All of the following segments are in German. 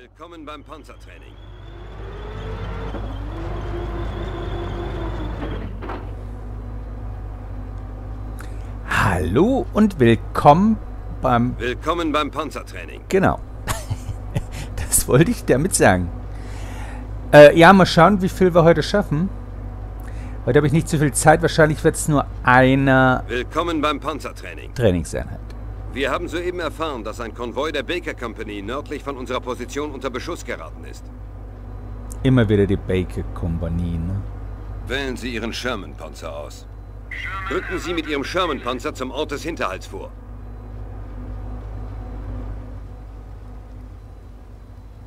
Willkommen beim Panzertraining. Hallo und willkommen beim... Willkommen beim Panzertraining. Genau. das wollte ich damit sagen. Äh, ja, mal schauen, wie viel wir heute schaffen. Heute habe ich nicht so viel Zeit. Wahrscheinlich wird es nur eine Willkommen beim Panzertraining. Trainingseinheit. Wir haben soeben erfahren, dass ein Konvoi der Baker Company nördlich von unserer Position unter Beschuss geraten ist. Immer wieder die Baker Kompanie, ne? Wählen Sie Ihren Sherman-Panzer aus. Rücken Sie mit Ihrem Sherman-Panzer zum Ort des Hinterhalts vor.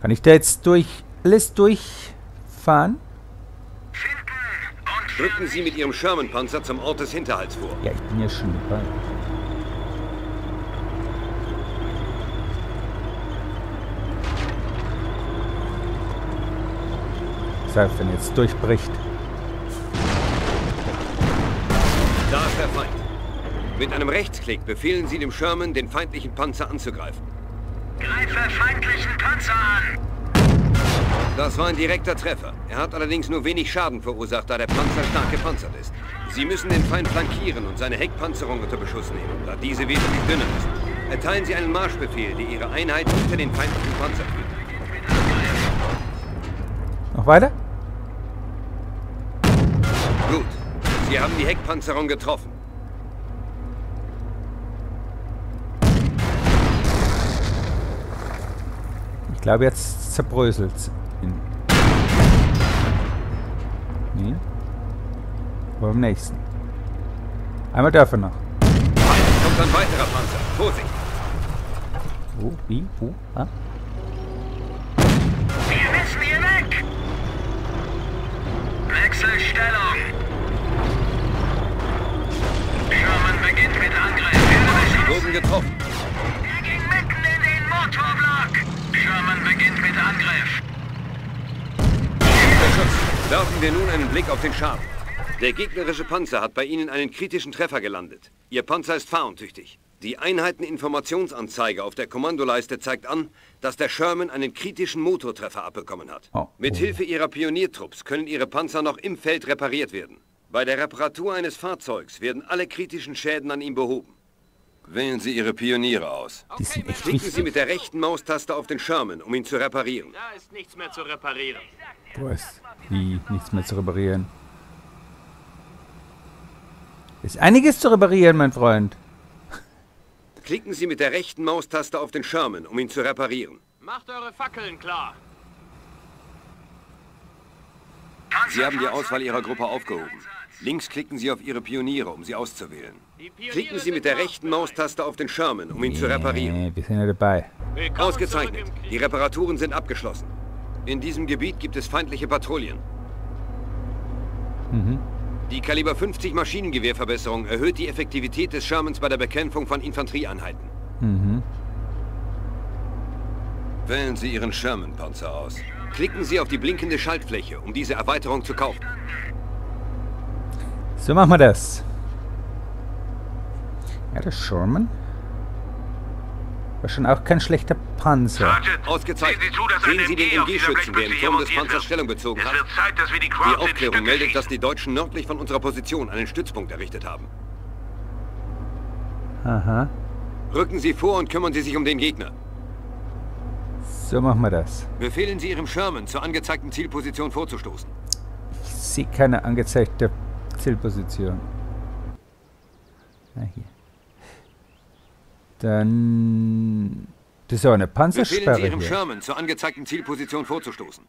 Kann ich da jetzt durch alles durchfahren? Rücken Sie mit Ihrem Sherman-Panzer zum Ort des Hinterhalts vor. Ja, ich bin ja schon dabei. Wenn jetzt durchbricht. Da ist der Feind. Mit einem Rechtsklick befehlen Sie dem Sherman, den feindlichen Panzer anzugreifen. Greife feindlichen Panzer an! Das war ein direkter Treffer. Er hat allerdings nur wenig Schaden verursacht, da der Panzer stark gepanzert ist. Sie müssen den Feind flankieren und seine Heckpanzerung unter Beschuss nehmen, da diese wesentlich dünner ist. Erteilen Sie einen Marschbefehl, der Ihre Einheit unter den feindlichen Panzer führt. Noch weiter? Gut. Sie haben die Heckpanzerung getroffen. Ich glaube, jetzt zerbröselt es. Nee. Aber beim nächsten. Einmal dafür noch. Kommt ein weiterer Panzer. Vorsicht! Wo? Wie? Wo? Ah? Wir müssen hier weg! Wechselstellung! Sherman beginnt mit Angriff. Sie wurden getroffen. Er ging mitten in den Motorblock! Sherman beginnt mit Angriff. Werfen wir nun einen Blick auf den Schaden. Der gegnerische Panzer hat bei Ihnen einen kritischen Treffer gelandet. Ihr Panzer ist fahruntüchtig. Die Einheiteninformationsanzeige auf der Kommandoleiste zeigt an, dass der Sherman einen kritischen Motortreffer abbekommen hat. Oh. Mit Hilfe Ihrer Pioniertrupps können Ihre Panzer noch im Feld repariert werden. Bei der Reparatur eines Fahrzeugs werden alle kritischen Schäden an ihm behoben. Wählen Sie Ihre Pioniere aus. Die sind echt Klicken Sie mit der rechten Maustaste auf den Sherman, um ihn zu reparieren. Da ist nichts mehr zu reparieren. Du hast wie nichts mehr zu reparieren. Ist einiges zu reparieren, mein Freund. Klicken Sie mit der rechten Maustaste auf den Sherman, um ihn zu reparieren. Macht eure Fackeln klar. Sie haben die Auswahl Ihrer Gruppe aufgehoben. Links klicken Sie auf Ihre Pioniere, um sie auszuwählen. Klicken Sie mit der rechten. Maustaste auf den Sherman, um ihn zu reparieren. Nee, wir sind ja dabei. Ausgezeichnet. Die. Reparaturen sind abgeschlossen. In diesem Gebiet gibt es feindliche Patrouillen. Mhm. Die Kaliber 50 Maschinengewehrverbesserung erhöht die Effektivität des Shermans bei der Bekämpfung von Infanterieeinheiten. Mhm. Wählen Sie Ihren Sherman-Panzer aus. Klicken Sie auf die blinkende Schaltfläche, um diese Erweiterung zu kaufen. So machen wir das. Ja, der Sherman. War schon auch kein schlechter Panzer. Sergeant, Ausgezeichnet. sehen Sie zu, dass Sehen Sie den MG-Schützen, der im Turm des Panzers. Stellung bezogen Es hat. wird Zeit, dass wir die Die Aufklärung meldet, dass die Deutschen nördlich von unserer Position einen Stützpunkt errichtet haben. Aha. Rücken Sie vor und kümmern Sie sich um den Gegner. So machen wir das. Befehlen Sie Ihrem Sherman, zur angezeigten Zielposition vorzustoßen. Ich sehe keine angezeigte Zielposition. Na hier. Dann... Das ist aber eine Befehlen Sie Panzersperre Ihrem hier. Sherman, zur angezeigten Zielposition vorzustoßen.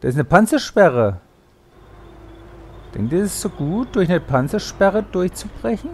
Das ist eine Panzersperre. Denkt ihr, das ist so gut, durch eine Panzersperre durchzubrechen?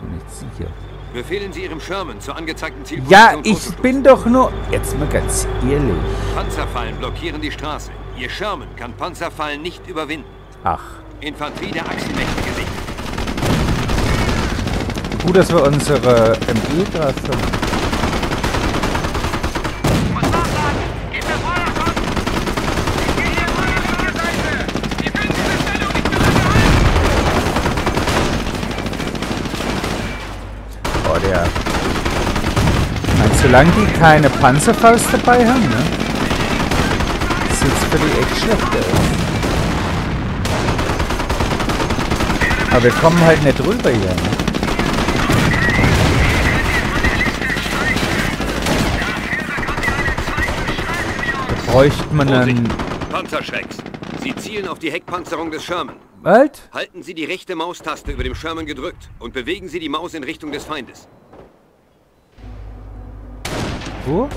Bin nicht sicher. Befehlen Sie Ihrem Sherman, zur angezeigten Zielposition Ja, ich bin doch nur... Jetzt mal ganz ehrlich. Panzerfallen blockieren die Straße. Ihr Sherman kann Panzerfallen nicht überwinden. Ach, Infanterie der Achsenmächte gesichtet. gut, dass wir unsere gerade! Oh, der... Meinst du, Solange die keine Panzerfaust dabei haben, ne? Sieht's für die echt schlecht aus. Aber wir kommen halt nicht rüber hier. Ne? Bräuchte man dann... Panzerschrecks. Sie zielen auf die Heckpanzerung des Sherman. Halt! Halten Sie die rechte Maustaste über dem Sherman gedrückt und bewegen Sie die Maus in Richtung des Feindes. Wo?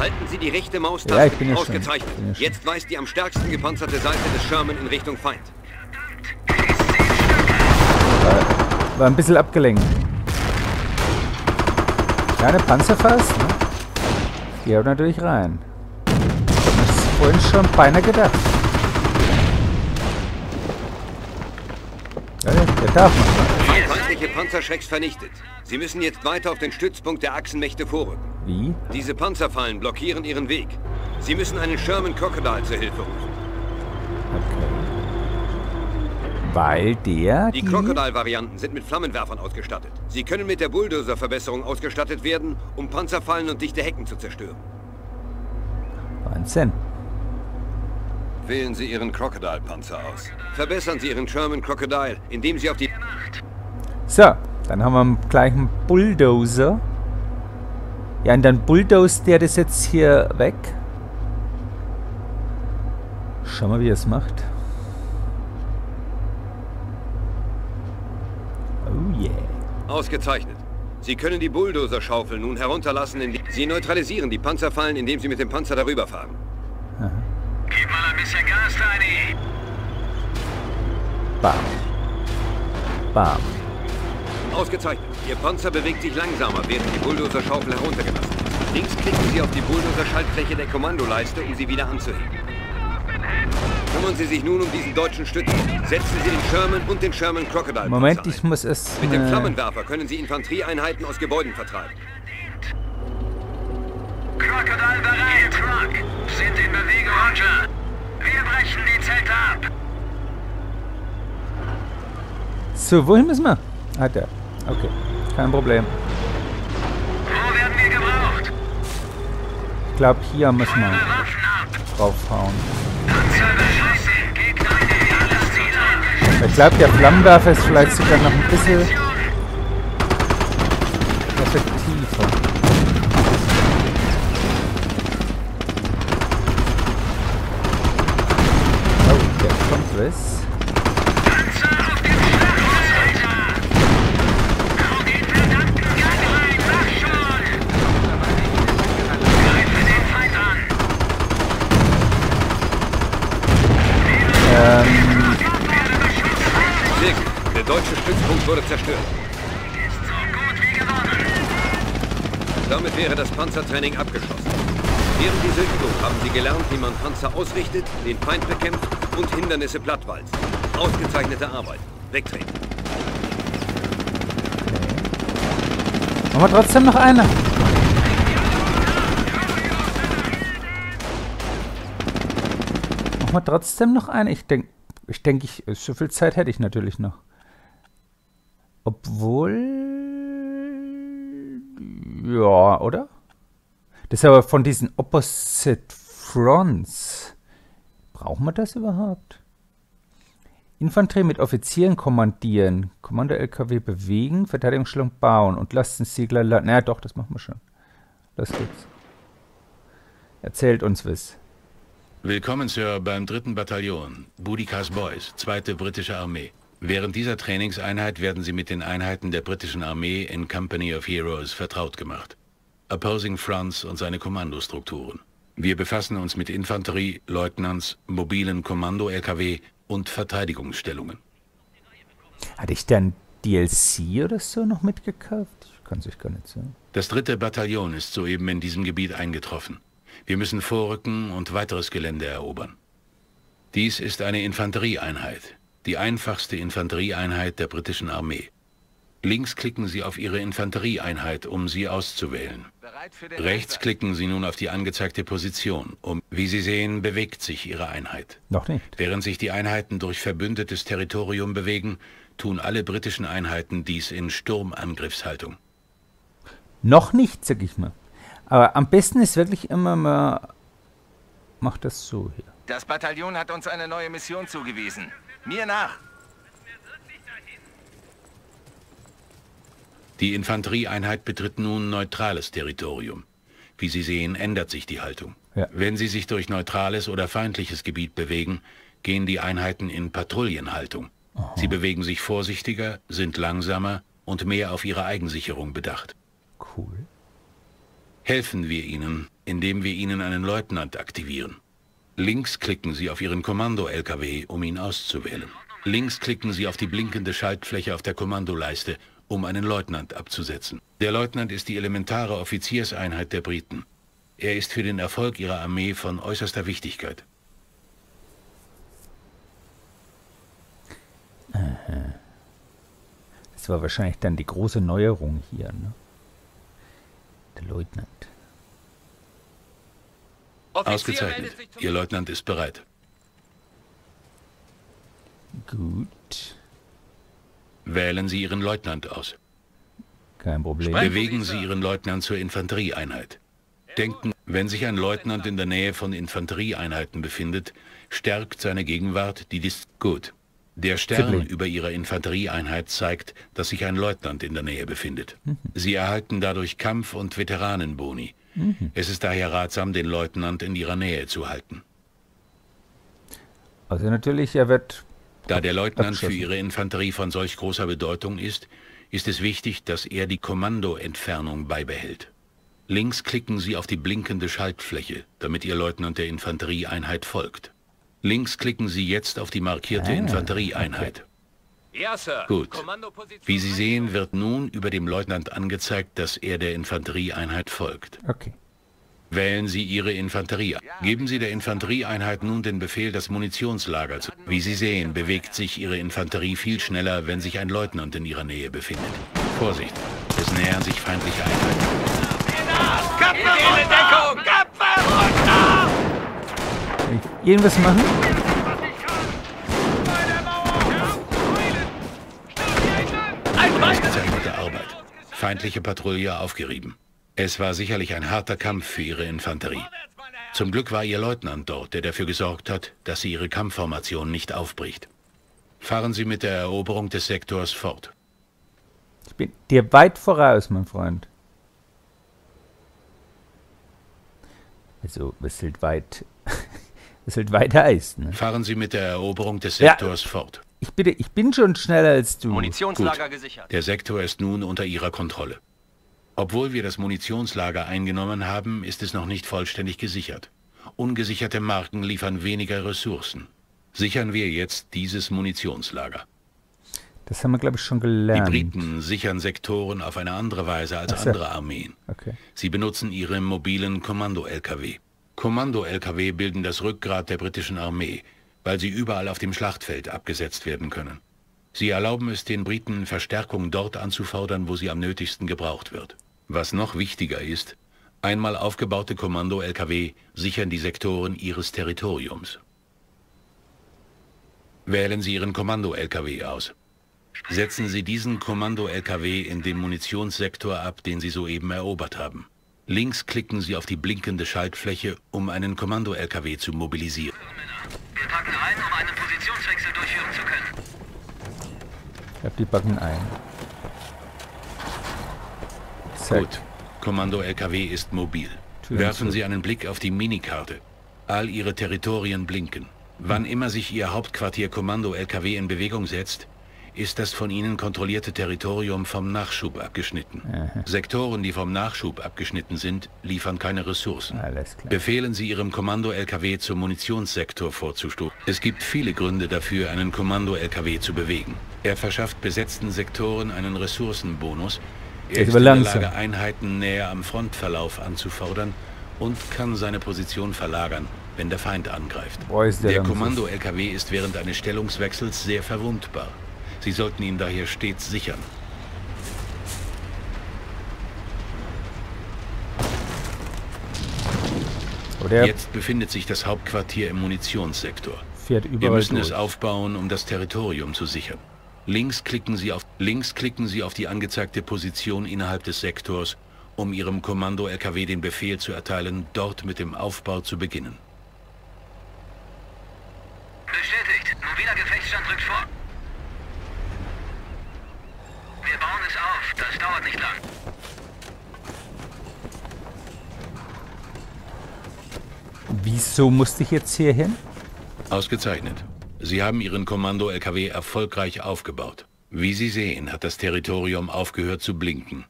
Halten Sie die rechte Ja, Maustaste. ich bin ja schon. Ausgezeichnet. Bin ja schon. Jetzt weist die am stärksten gepanzerte Seite des Sherman in Richtung Feind. War ein bisschen abgelenkt. Kleine Panzerfaust, ne? Die haut natürlich rein. Das vorhin schon beinahe gedacht. Ja, der darf noch. Feindliche Panzerschrecks vernichtet. Sie müssen jetzt weiter auf den Stützpunkt der Achsenmächte vorrücken. Wie? Diese Panzerfallen blockieren Ihren Weg. Sie müssen einen Sherman Crocodile zur Hilfe rufen. Okay. Weil der Die Crocodile-Varianten sind mit Flammenwerfern ausgestattet. Sie können mit der Bulldozer-Verbesserung ausgestattet werden, um Panzerfallen und dichte Hecken zu zerstören. Wahnsinn. Wählen Sie Ihren Crocodile-Panzer aus. Verbessern Sie Ihren Sherman Crocodile, indem Sie auf die... So, dann haben wir gleich einen Bulldozer. Ja, und dann bulldozt der das jetzt hier weg. Schau mal, wie er es macht. Oh yeah. Ausgezeichnet. Sie können die Bulldozer-Schaufel nun herunterlassen, indem Sie neutralisieren die Panzerfallen, indem Sie mit dem Panzer darüber fahren. Gib mal ein bisschen Gas, Tiny! Bam. Bam. Ausgezeichnet. Ihr Panzer bewegt sich langsamer, während die Bulldozer-Schaufel heruntergelassen wird. Links klicken Sie auf die Bulldozer-Schaltfläche der Kommandoleiste, um sie wieder anzuheben. Kümmern Sie sich nun um diesen deutschen Stützpunkt. Setzen Sie den Sherman und den Sherman Crocodile Moment, ich muss es. Mit dem äh, Flammenwerfer können Sie Infanterieeinheiten aus Gebäuden vertreiben. Crocodile bereit! Truck! Sind in Bewegung, Roger! Wir brechen die Zelte ab! So, wohin müssen wir? Ah, da. Okay. Kein Problem. Wo werden wir gebraucht? Ich glaube, hier müssen wir draufhauen. Ich glaube, der Flammenwerfer ist vielleicht sogar noch ein bisschen effektiver. Oh, der kommt was. Panzer auf den Schlachtfeld! Hau den verdammten Gang rein! Mach schon! Greife den Feind an! Ähm, Sehr gut. Der deutsche Stützpunkt wurde zerstört. So gut wie gewonnen! Damit wäre das Panzertraining abgeschlossen. Während dieser Übung haben Sie gelernt, wie man Panzer ausrichtet, den Feind bekämpft und Hindernisse plattwalzt. Ausgezeichnete Arbeit. Wegtreten. wir trotzdem noch eine. Machen wir trotzdem noch eine. Ich denke, ich denke, so viel Zeit hätte ich natürlich noch. Obwohl. Ja, oder? Das ist aber von diesen Opposite Fronts. Brauchen wir das überhaupt? Infanterie mit Offizieren kommandieren. Kommando-LKW bewegen. Verteidigungsstellung bauen. Und Lastensiegler laden. Naja, doch, das machen wir schon. Los geht's. Erzählt uns was. Willkommen, Sir, beim dritten Bataillon, Boudikas Boys, zweite britische Armee. Während dieser Trainingseinheit werden Sie mit den Einheiten der britischen Armee in Company of Heroes vertraut gemacht. Opposing Fronts und seine Kommandostrukturen. Wir befassen uns mit Infanterie, Leutnants, mobilen Kommando-LKW und Verteidigungsstellungen. Hatte ich dann DLC oder so noch mitgekauft? Ich kann sich gar nicht sagen. Das dritte Bataillon ist soeben in diesem Gebiet eingetroffen. Wir müssen vorrücken und weiteres Gelände erobern. Dies ist eine Infanterieeinheit, die einfachste Infanterieeinheit der britischen Armee. Links klicken Sie auf Ihre Infanterieeinheit, um sie auszuwählen. Rechts klicken Sie nun auf die angezeigte Position. Um, wie Sie sehen, bewegt sich Ihre Einheit. Noch nicht. Während sich die Einheiten durch verbündetes Territorium bewegen, tun alle britischen Einheiten dies in Sturmangriffshaltung. Noch nicht, sag ich mal. Aber am besten ist wirklich immer mal. Mach das so hier. Das Bataillon hat uns eine neue Mission zugewiesen. Mir nach. Die Infanterieeinheit betritt nun neutrales Territorium. Wie Sie sehen, ändert sich die Haltung. Ja. Wenn sie sich durch neutrales oder feindliches Gebiet bewegen, gehen die Einheiten in Patrouillenhaltung. Sie bewegen sich vorsichtiger, sind langsamer und mehr auf ihre Eigensicherung bedacht. Cool. Helfen wir ihnen, indem wir ihnen einen Leutnant aktivieren. Links klicken Sie auf Ihren Kommando-LKW, um ihn auszuwählen. Links klicken Sie auf die blinkende Schaltfläche auf der Kommandoleiste, um einen Leutnant abzusetzen. Der Leutnant ist die elementare Offizierseinheit der Briten. Er ist für den Erfolg ihrer Armee von äußerster Wichtigkeit. Das war wahrscheinlich dann die große Neuerung hier, ne? Der Leutnant. Ausgezeichnet. Ihr Leutnant ist bereit. Gut. Wählen Sie Ihren Leutnant aus. Kein Problem. Bewegen Sie Ihren Leutnant zur Infanterieeinheit. Denken, wenn sich ein Leutnant in der Nähe von Infanterieeinheiten befindet, stärkt seine Gegenwart die Dis... Gut. Der Stern über Ihrer Infanterieeinheit zeigt, dass sich ein Leutnant in der Nähe befindet. Sie erhalten dadurch Kampf- und Veteranenboni. Es ist daher ratsam, den Leutnant in Ihrer Nähe zu halten. Also natürlich, er wird. Da der Leutnant für. Ihre Infanterie von solch großer Bedeutung ist, ist es wichtig, dass er die Kommandoentfernung beibehält. Links klicken Sie auf die blinkende Schaltfläche, damit Ihr Leutnant der Infanterieeinheit folgt. Links klicken Sie jetzt auf die markierte Ah, Infanterieeinheit. Ja, Sir. Gut. Wie Sie sehen, wird nun über dem Leutnant angezeigt, dass er der Infanterieeinheit folgt. Okay. Wählen Sie Ihre Infanterie. Geben Sie der Infanterieeinheit nun den Befehl, das Munitionslager zu... Wie Sie sehen, bewegt sich Ihre Infanterie viel schneller, wenn sich ein Leutnant in Ihrer Nähe befindet. Vorsicht, es nähern sich feindliche Einheiten. In Deckung! Kapfer! Und nach! Kann ich irgendwas machen? Bei der Mauer! Ein Feind! Ausgezeichnete Arbeit. Feindliche Patrouille aufgerieben. Es war sicherlich ein harter Kampf für Ihre Infanterie. Zum Glück war Ihr Leutnant dort, der dafür gesorgt hat, dass sie Ihre Kampfformation nicht aufbricht. Fahren Sie mit der Eroberung des Sektors fort. Ich bin dir weit voraus, mein Freund. Also, was halt weit. was halt weit heißt, ne? Fahren Sie mit der Eroberung des Ja. Sektors fort. Ich bitte, ich bin schon schneller als du. Munitionslager gesichert. Der Sektor ist nun unter Ihrer Kontrolle. Obwohl wir das Munitionslager eingenommen haben, ist es noch nicht vollständig gesichert. Ungesicherte Marken liefern weniger Ressourcen. Sichern wir jetzt dieses Munitionslager. Das haben wir, glaube ich, schon Die gelernt. Briten sichern Sektoren auf eine andere Weise als so. andere Armeen. Okay. Sie benutzen ihre mobilen Kommando-Lkw. Kommando-Lkw bilden das Rückgrat der britischen Armee, weil sie überall auf dem Schlachtfeld abgesetzt werden können. Sie erlauben es den Briten, Verstärkung dort anzufordern, wo sie am nötigsten gebraucht wird. Was noch wichtiger ist, einmal aufgebaute Kommando-Lkw sichern die Sektoren ihres Territoriums. Wählen Sie Ihren Kommando-Lkw aus. Setzen Sie diesen Kommando-Lkw in den Munitionssektor ab, den Sie soeben erobert haben. Links klicken Sie auf die blinkende Schaltfläche, um einen Kommando-Lkw zu mobilisieren. Wir packen ein, um einen Durchführen zu können. Ich glaube, die backen ein. Zack. Gut. Kommando-Lkw ist mobil. Türen Werfen zu. Sie einen Blick auf die Minikarte. All Ihre Territorien blinken. Wann immer sich Ihr Hauptquartier Kommando-Lkw in Bewegung setzt, ist das von Ihnen kontrollierte Territorium vom Nachschub abgeschnitten. Sektoren, die vom Nachschub abgeschnitten sind, liefern keine Ressourcen. Befehlen Sie Ihrem Kommando-LKW zum Munitionssektor vorzustufen. Es gibt viele Gründe dafür, einen Kommando-LKW zu bewegen. Er verschafft besetzten Sektoren einen Ressourcenbonus. Er Ist in der. Lage, Einheiten näher am Frontverlauf anzufordern und kann seine Position verlagern, wenn der Feind angreift. Der. Kommando-LKW ist während eines Stellungswechsels sehr verwundbar. Sie sollten ihn daher stets sichern. Oder Jetzt befindet sich das Hauptquartier im Munitionssektor. Wir müssen durch. es aufbauen, um das Territorium zu sichern. Links klicken, Sie auf, links klicken Sie auf die angezeigte Position innerhalb des Sektors, um Ihrem Kommando-LKW den Befehl zu erteilen, dort mit dem Aufbau zu beginnen. Bestätigt. Mobiler Gefechtsstand rückt vor. Dauert nicht lang. Wieso musste ich jetzt hier hin? Ausgezeichnet. Sie haben Ihren Kommando-LKW erfolgreich aufgebaut. Wie Sie sehen, hat das Territorium aufgehört zu blinken.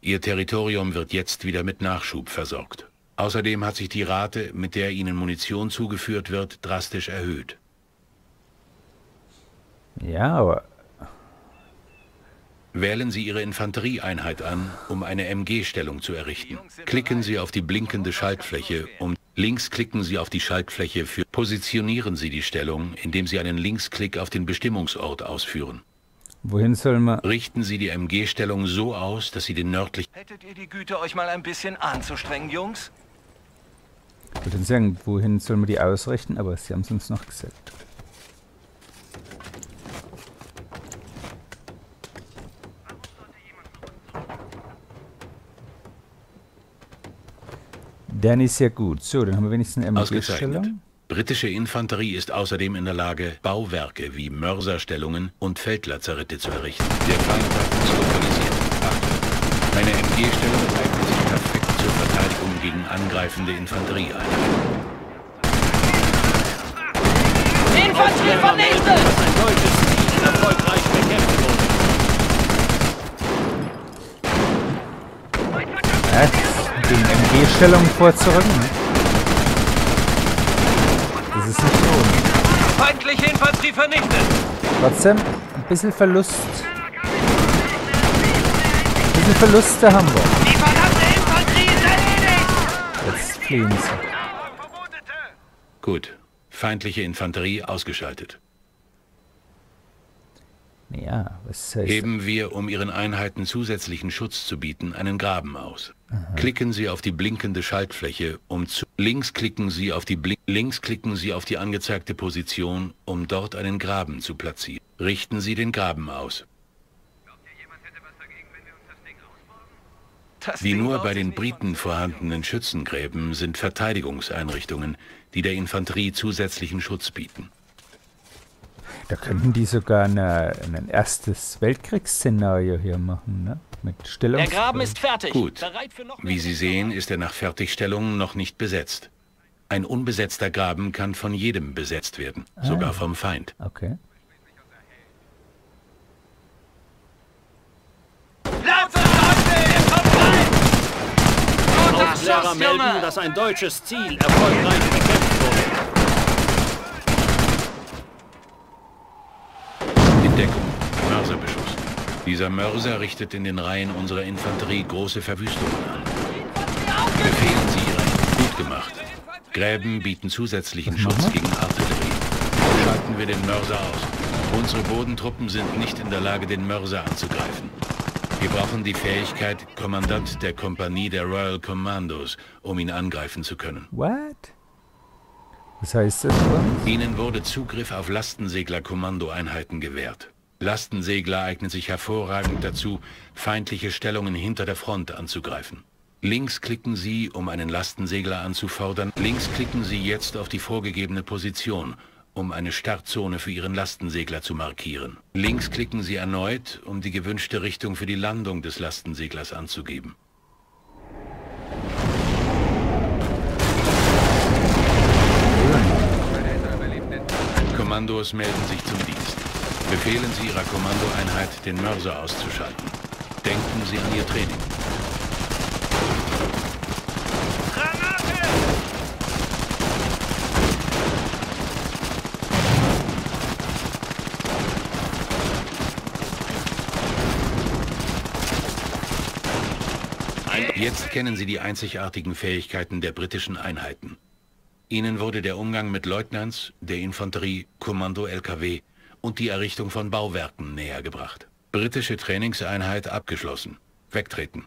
Ihr Territorium wird jetzt wieder mit Nachschub versorgt. Außerdem hat sich die Rate, mit der Ihnen Munition zugeführt wird, drastisch erhöht. Ja, aber Wählen Sie Ihre Infanterieeinheit an, um eine MG-Stellung zu errichten. Klicken Sie auf die blinkende Schaltfläche, um links klicken Sie auf die Schaltfläche für Positionieren Sie die Stellung, indem Sie einen Linksklick auf den Bestimmungsort ausführen. wohin soll man... Richten Sie die MG-Stellung so aus, dass Sie den nördlichen Hättet ihr die Güte, euch mal ein bisschen anzustrengen, Jungs? Ich würde sagen, wohin soll man die ausrichten? Aber sie haben es uns noch gesagt. Dann ist ja gut. So, dann haben wir wenigstens eine Ausgezeichnet. MG-Stellung. Britische Infanterie ist außerdem in der Lage, Bauwerke wie Mörserstellungen und Feldlazarette zu errichten. Der Feind hat uns lokalisiert. Achtung! Eine MG-Stellung eignet sich perfekt zur Verteidigung gegen angreifende Infanterieeinheiten. Infanterie vernichtet! Ein deutsches Ziel erfolgreich bekämpft wurde. Ja, gegen MG-Stellung vorzurücken. Das ist nicht so. Feindliche Infanterie vernichtet. Trotzdem, ein bisschen Verlust. Ein bisschen Verluste haben wir. Die verdammte Infanterie ist erledigt! Jetzt fliehen sie. Gut. Feindliche Infanterie ausgeschaltet. Ja, was heißt Heben wir, um Ihren Einheiten zusätzlichen Schutz zu bieten, einen Graben aus. Klicken Sie auf die blinkende Schaltfläche, um zu links klicken Sie auf die Blink links klicken Sie auf die angezeigte Position, um dort einen Graben zu platzieren. Richten Sie den Graben aus. Das Die nur bei den Briten vorhandenen Schützengräben sind Verteidigungseinrichtungen, die der Infanterie zusätzlichen Schutz bieten. Da könnten die sogar eine, ein erstes Weltkriegsszenario hier machen, ne? Mit Stellung. Der Graben ist fertig. Gut. Bereit für noch Wie Sie sehen, ist er nach Fertigstellung noch nicht besetzt. Ein unbesetzter Graben kann von jedem besetzt werden, sogar vom Feind. Okay. Laufe, Leute! Ihr kommt rein! Guter Aufklärer melden, dass ein deutsches Ziel erfolgreich bekämpft wurde. Dieser Mörser richtet in den Reihen unserer Infanterie große Verwüstungen an. Befehlen Sie Ihre... Gut gemacht. Gräben bieten zusätzlichen Schutz gegen Artillerie. Schalten wir den Mörser aus. Unsere Bodentruppen sind nicht in der Lage, den Mörser anzugreifen. Wir brauchen die Fähigkeit, Kommandant der Kompanie der Royal Commandos, um ihn angreifen zu können. What? Was heißt das? Ihnen wurde Zugriff auf Lastensegler-Kommandoeinheiten gewährt. Lastensegler eignen sich hervorragend dazu, feindliche Stellungen hinter der Front anzugreifen. Links klicken Sie, um einen Lastensegler anzufordern. Links klicken Sie jetzt auf die vorgegebene Position, um eine Startzone für Ihren Lastensegler zu markieren. Links klicken Sie erneut, um die gewünschte Richtung für die Landung des Lastenseglers anzugeben. Kommandos melden sich zum. Befehlen Sie Ihrer Kommandoeinheit, den Mörser auszuschalten. Denken Sie an Ihr Training. Jetzt kennen Sie die einzigartigen Fähigkeiten der britischen Einheiten. Ihnen wurde der Umgang mit Leutnants, der Infanterie, Kommando-LKW und die Errichtung von Bauwerken näher gebracht. Britische Trainingseinheit abgeschlossen. Wegtreten.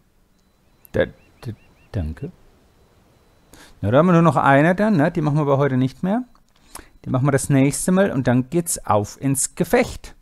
Da, da, danke. Na, da haben wir nur noch eine dann, ne? Die machen wir aber heute nicht mehr. Die machen wir das nächste Mal und dann geht's auf ins Gefecht.